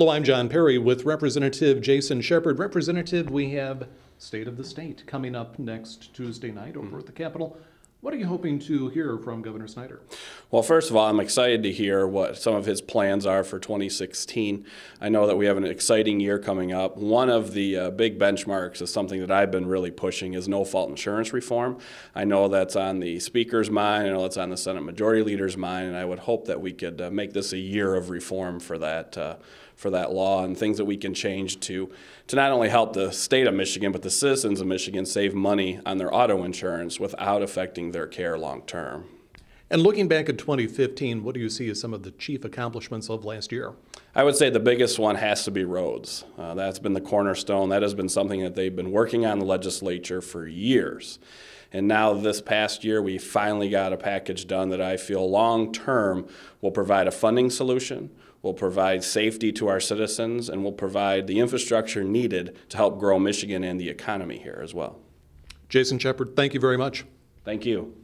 Hello, I'm John Perry with Representative Jason Sheppard. Representative, we have State of the State coming up next Tuesday night over hmm. at the Capitol. What are you hoping to hear from Governor Snyder? Well, first of all, I'm excited to hear what some of his plans are for 2016. I know that we have an exciting year coming up. One of the uh, big benchmarks is something that I've been really pushing is no-fault insurance reform. I know that's on the Speaker's mind. I know that's on the Senate Majority Leader's mind, and I would hope that we could uh, make this a year of reform for that uh, for that law and things that we can change to to not only help the state of Michigan but the citizens of Michigan save money on their auto insurance without affecting their care long term. And looking back at 2015, what do you see as some of the chief accomplishments of last year? I would say the biggest one has to be roads. Uh, that's been the cornerstone. That has been something that they've been working on the legislature for years. And now, this past year, we finally got a package done that I feel long term will provide a funding solution, will provide safety to our citizens, and will provide the infrastructure needed to help grow Michigan and the economy here as well. Jason Sheppard, thank you very much. Thank you.